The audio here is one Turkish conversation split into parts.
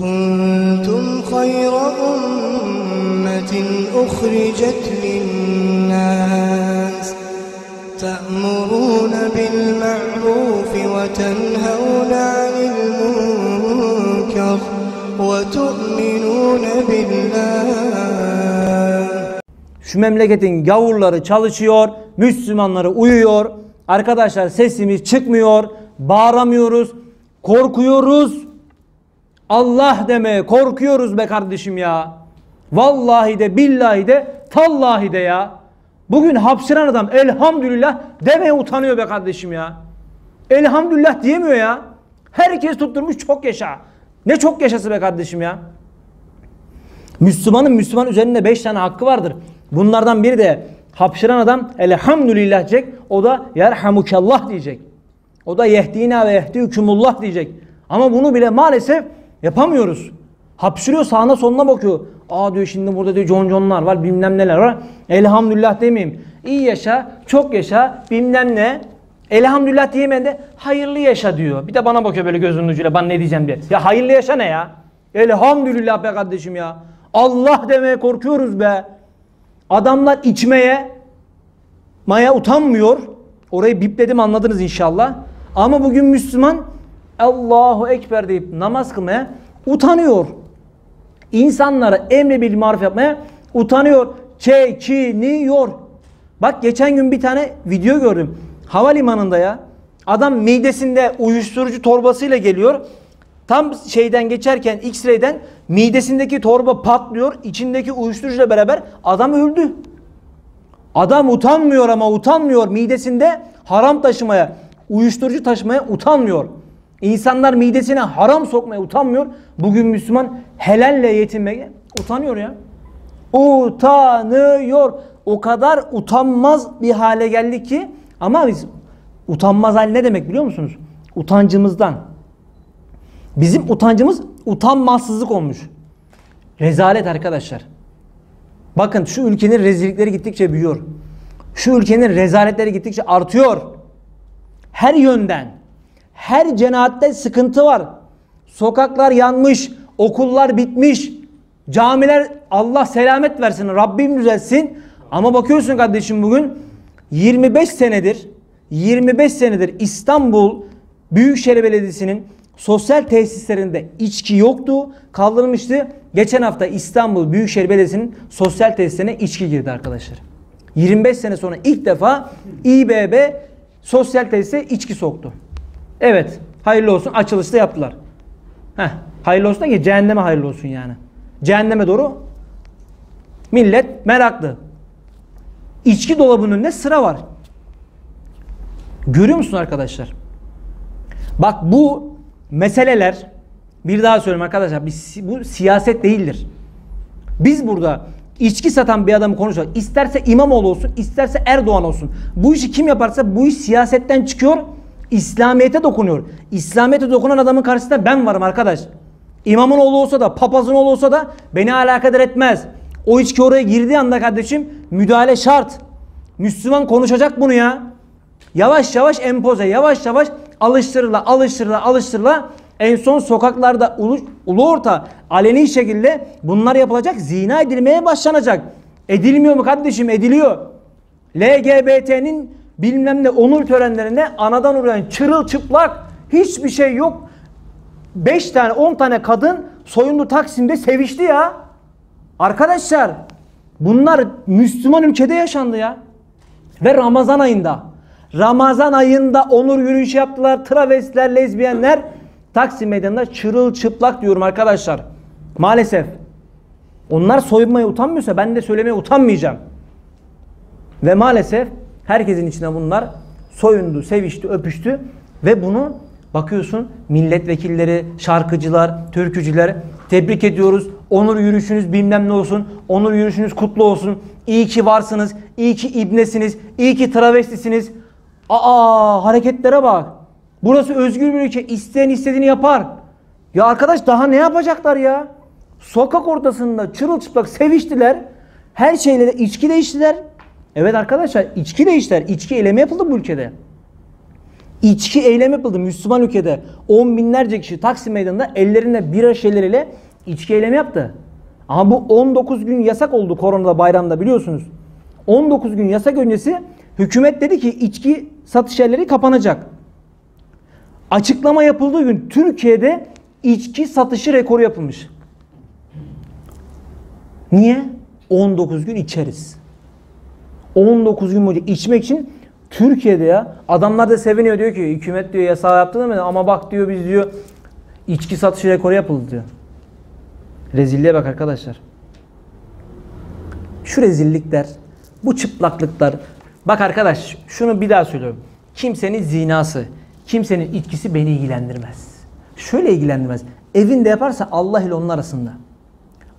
كنتم خير أمة أخرجت للناس تأمرون بالمعروف وتنهون عن المنكر وتؤمنون بالله Şu memleketin gavurları çalışıyor, Müslümanları uyuyor. Arkadaşlar sesimiz çıkmıyor, bağıramıyoruz, korkuyoruz. Allah demeye korkuyoruz be kardeşim ya. Vallahi de billahi de tallahi de ya. Bugün hapşıran adam elhamdülillah demeye utanıyor be kardeşim ya. Elhamdülillah diyemiyor ya. Herkes tutturmuş çok yaşa. Ne çok yaşası be kardeşim ya. Müslümanın Müslüman üzerinde beş tane hakkı vardır. Bunlardan biri de hapşıran adam elhamdülillah diyecek. O da yerhamukallah diyecek. O da yehdina ve yehdihükumullah diyecek. Ama bunu bile maalesef yapamıyoruz. Hapşırıyor sağına soluna bakıyor. Aa diyor şimdi burada diyor conconlar var bilmem neler var. Elhamdülillah demeyeyim. İyi yaşa, çok yaşa, bilmem ne. Elhamdülillah diyemeyen de hayırlı yaşa diyor. Bir de bana bakıyor böyle gözünün ucuyla ben ne diyeceğim diye. Ya hayırlı yaşa ne ya? Elhamdülillah be kardeşim ya. Allah demeye korkuyoruz be. Adamlar içmeye maya utanmıyor. Orayı bipledim anladınız inşallah. Ama bugün Müslüman Allahu Ekber deyip namaz kılmaya utanıyor. İnsanlara emre bil marif yapmaya utanıyor. Çekiniyor. Bak geçen gün bir tane video gördüm. Havalimanında ya. Adam midesinde uyuşturucu torbasıyla geliyor. Tam şeyden geçerken X-ray'den midesindeki torba patlıyor. İçindeki uyuşturucuyla beraber adam öldü. Adam utanmıyor ama utanmıyor. Midesinde haram taşımaya, uyuşturucu taşımaya utanmıyor. İnsanlar midesine haram sokmaya utanmıyor. Bugün Müslüman helalle yetinmeye utanıyor ya. Utanıyor. O kadar utanmaz bir hale geldi ki ama biz utanmaz hal ne demek biliyor musunuz? Utancımızdan. Bizim utancımız utanmazsızlık olmuş. Rezalet arkadaşlar. Bakın şu ülkenin rezillikleri gittikçe büyüyor. Şu ülkenin rezaletleri gittikçe artıyor. Her yönden. Her cenaatte sıkıntı var. Sokaklar yanmış, okullar bitmiş, camiler Allah selamet versin, Rabbim düzelsin. Ama bakıyorsun kardeşim bugün 25 senedir 25 senedir İstanbul Büyükşehir Belediyesi'nin sosyal tesislerinde içki yoktu, kaldırılmıştı. Geçen hafta İstanbul Büyükşehir Belediyesi'nin sosyal tesislerine içki girdi arkadaşlar. 25 sene sonra ilk defa İBB sosyal tesise içki soktu. Evet, hayırlı olsun. Açılışta yaptılar. Heh, hayırlı olsun ki cehenneme hayırlı olsun yani. Cehenneme doğru millet meraklı. İçki dolabının önünde sıra var. Görüyor musun arkadaşlar? Bak bu meseleler bir daha söyleyeyim arkadaşlar bu siyaset değildir. Biz burada içki satan bir adamı konuşuyoruz. İsterse İmamoğlu olsun, isterse Erdoğan olsun. Bu işi kim yaparsa bu iş siyasetten çıkıyor. İslamiyete dokunuyor. İslamiyete dokunan adamın karşısında ben varım arkadaş. İmamın oğlu olsa da, papazın oğlu olsa da beni alakadar etmez. O içki oraya girdiği anda kardeşim müdahale şart. Müslüman konuşacak bunu ya. Yavaş yavaş empoze, yavaş yavaş alıştırıla, alıştırıla, alıştırıla en son sokaklarda ulu, ulu orta aleni şekilde bunlar yapılacak, zina edilmeye başlanacak. Edilmiyor mu kardeşim? Ediliyor. LGBT'nin bilmem ne onur törenlerinde anadan uğrayan çırılçıplak hiçbir şey yok. 5 tane 10 tane kadın soyundu Taksim'de sevişti ya. Arkadaşlar bunlar Müslüman ülkede yaşandı ya. Ve Ramazan ayında. Ramazan ayında onur yürüyüşü yaptılar. Travestiler, lezbiyenler Taksim meydanında çırılçıplak diyorum arkadaşlar. Maalesef. Onlar soyunmaya utanmıyorsa ben de söylemeye utanmayacağım. Ve maalesef herkesin içinde bunlar soyundu, sevişti, öpüştü ve bunu bakıyorsun milletvekilleri, şarkıcılar, türkücüler tebrik ediyoruz. Onur yürüyüşünüz bilmem ne olsun. Onur yürüyüşünüz kutlu olsun. İyi ki varsınız. İyi ki ibnesiniz. İyi ki travestisiniz. Aa hareketlere bak. Burası özgür bir ülke. İsteyen istediğini yapar. Ya arkadaş daha ne yapacaklar ya? Sokak ortasında çırılçıplak seviştiler. Her şeyle de içki de içtiler. Evet arkadaşlar içki de içtiler. İçki eleme yapıldı bu ülkede. İçki eylemi yapıldı Müslüman ülkede. On binlerce kişi Taksim Meydanı'nda ellerinde bira şişeleriyle içki eylemi yaptı. Ama bu 19 gün yasak oldu koronada bayramda biliyorsunuz. 19 gün yasak öncesi hükümet dedi ki içki satış yerleri kapanacak. Açıklama yapıldığı gün Türkiye'de içki satışı rekoru yapılmış. Niye? 19 gün içeriz. 19 gün boyunca içmek için Türkiye'de ya adamlar da seviniyor diyor ki hükümet diyor yasağı yaptı değil mi? Ama bak diyor biz diyor içki satışı rekoru yapıldı diyor. Rezilliğe bak arkadaşlar. Şu rezillikler, bu çıplaklıklar. Bak arkadaş şunu bir daha söylüyorum. Kimsenin zinası, kimsenin içkisi beni ilgilendirmez. Şöyle ilgilendirmez. Evinde yaparsa Allah ile onun arasında.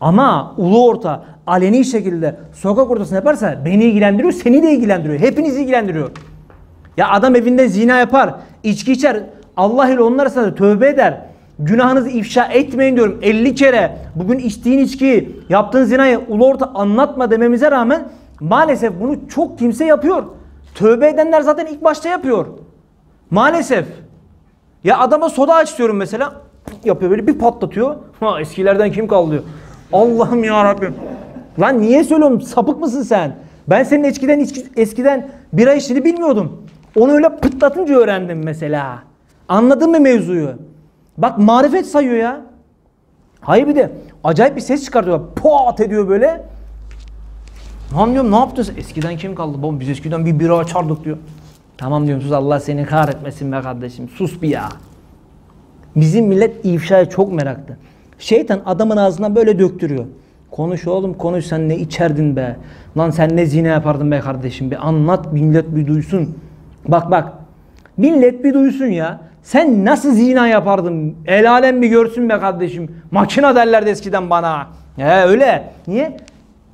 Ama ulu orta, aleni şekilde sokak ortasında yaparsa beni ilgilendiriyor, seni de ilgilendiriyor. Hepinizi ilgilendiriyor. Ya adam evinde zina yapar, içki içer, Allah ile onun arasında tövbe eder. Günahınızı ifşa etmeyin diyorum 50 kere. Bugün içtiğin içkiyi, yaptığın zinayı ulu orta anlatma dememize rağmen maalesef bunu çok kimse yapıyor. Tövbe edenler zaten ilk başta yapıyor. Maalesef. Ya adama soda aç diyorum mesela. Yapıyor böyle bir patlatıyor. Ha eskilerden kim kaldı diyor. Allah'ım ya Rabbim. Lan niye söylüyorum? Sapık mısın sen? Ben senin eskiden eskiden bira içtiğini bilmiyordum. Onu öyle pıtlatınca öğrendim mesela. Anladın mı mevzuyu? Bak marifet sayıyor ya. Hayır bir de acayip bir ses çıkartıyor. Pat ediyor böyle. Lan diyorum ne yaptın? Eskiden kim kaldı? Baba biz eskiden bir bira açardık diyor. Tamam diyorum sus Allah seni kahretmesin be kardeşim. Sus bir ya. Bizim millet ifşaya çok meraklı. Şeytan adamın ağzına böyle döktürüyor. Konuş oğlum konuş sen ne içerdin be. Lan sen ne zina yapardın be kardeşim. Bir anlat millet bir duysun. Bak bak. Millet bir duysun ya. Sen nasıl zina yapardın? El alem bir görsün be kardeşim. Makina derlerdi eskiden bana. He öyle. Niye?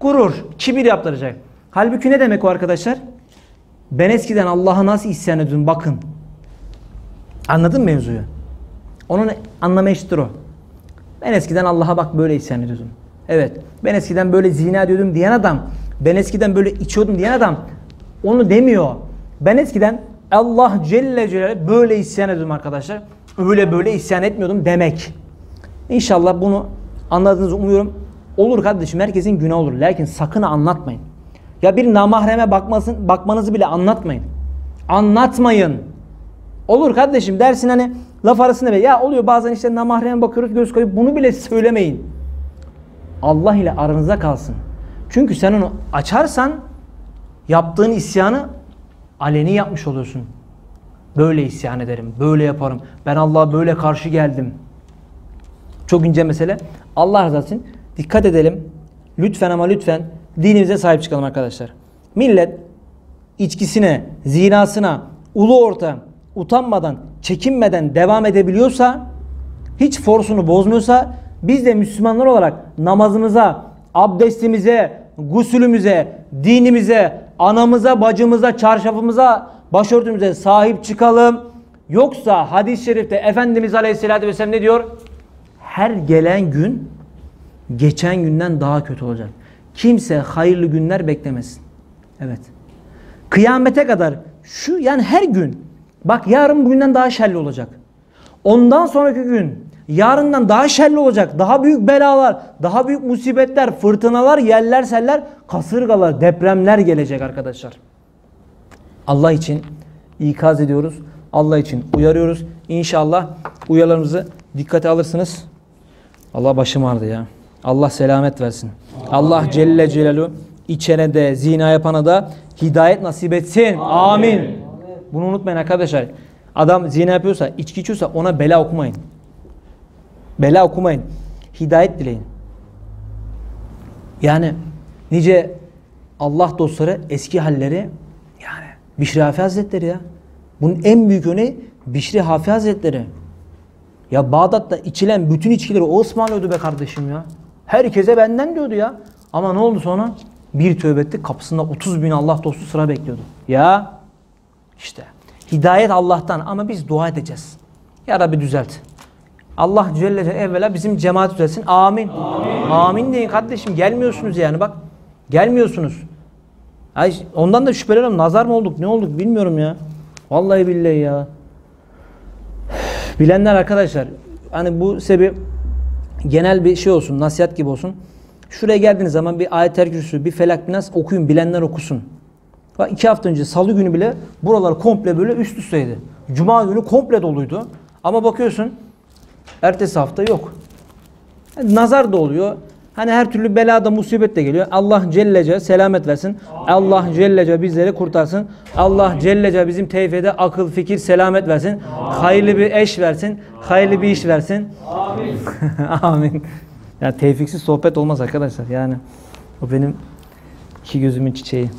Gurur, kibir yaptıracak. Halbuki ne demek o arkadaşlar? Ben eskiden Allah'a nasıl isyan ediyordum bakın. Anladın mevzuyu? Onun anlamı eşittir o. Ben eskiden Allah'a bak böyle isyan ediyordum. Evet. Ben eskiden böyle zina ediyordum diyen adam, ben eskiden böyle içiyordum diyen adam onu demiyor. Ben eskiden Allah Celle Celaluhu böyle isyan ediyordum arkadaşlar. Öyle böyle isyan etmiyordum demek. İnşallah bunu anladığınızı umuyorum. Olur kardeşim herkesin günah olur. Lakin sakın anlatmayın. Ya bir namahreme bakmasın, bakmanızı bile anlatmayın. Anlatmayın. Olur kardeşim dersin hani laf arasında be ya oluyor bazen işte namahreme bakıyoruz göz koyup bunu bile söylemeyin. Allah ile aranızda kalsın. Çünkü sen onu açarsan yaptığın isyanı aleni yapmış oluyorsun. Böyle isyan ederim, böyle yaparım. Ben Allah'a böyle karşı geldim. Çok ince mesele. Allah razı olsun. Dikkat edelim. Lütfen ama lütfen dinimize sahip çıkalım arkadaşlar. Millet içkisine, zinasına, ulu orta, utanmadan, çekinmeden devam edebiliyorsa, hiç forsunu bozmuyorsa biz de Müslümanlar olarak namazımıza, abdestimize, gusülümüze, dinimize, anamıza, bacımıza, çarşafımıza, başörtümüze sahip çıkalım. Yoksa hadis-i şerifte Efendimiz Aleyhisselatü Vesselam ne diyor? Her gelen gün geçen günden daha kötü olacak. Kimse hayırlı günler beklemesin. Evet. Kıyamete kadar şu yani her gün bak yarın bugünden daha şerli olacak. Ondan sonraki gün yarından daha şerli olacak. Daha büyük belalar, daha büyük musibetler, fırtınalar, yeller, seller, kasırgalar, depremler gelecek arkadaşlar. Allah için ikaz ediyoruz. Allah için uyarıyoruz. İnşallah uyarılarımızı dikkate alırsınız. Allah başım ağrıdı ya. Allah selamet versin. Allah Celle Celaluhu içene de zina yapana da hidayet nasip etsin. Amin. Bunu unutmayın arkadaşlar. Adam zina yapıyorsa, içki içiyorsa ona bela okumayın. Bela okumayın. Hidayet dileyin. Yani nice Allah dostları eski halleri yani Bişri Hafi Hazretleri ya. Bunun en büyük örneği Bişri Hafi Hazretleri. Ya Bağdat'ta içilen bütün içkileri o ısmarlıyordu be kardeşim ya. Herkese benden diyordu ya. Ama ne oldu sonra? Bir tövbe etti kapısında 30 bin Allah dostu sıra bekliyordu. Ya işte hidayet Allah'tan ama biz dua edeceğiz. Ya Rabbi düzelt. Allah Celle Celle evvela bizim cemaat düzelsin. Amin. Amin. Amin deyin kardeşim. Gelmiyorsunuz yani bak. Gelmiyorsunuz. Ay, ondan da şüpheleniyorum. Nazar mı olduk ne olduk bilmiyorum ya. Vallahi billahi ya. Bilenler arkadaşlar hani bu sebebi genel bir şey olsun, nasihat gibi olsun. Şuraya geldiğiniz zaman bir ayet-el kürsü, bir felak bir nas okuyun, bilenler okusun. Bak iki hafta önce salı günü bile buralar komple böyle üst üsteydi. Cuma günü komple doluydu. Ama bakıyorsun ertesi hafta yok. Yani nazar da oluyor. Hani her türlü belada musibet de geliyor. Allah Cellece selamet versin. Allah Cellece bizleri kurtarsın. Allah Cellece bizim tevhide akıl, fikir, selamet versin. Hayırlı bir eş versin. Hayırlı bir iş versin. Amin. Amin. Ya tevfiksiz sohbet olmaz arkadaşlar. Yani o benim iki gözümün çiçeği.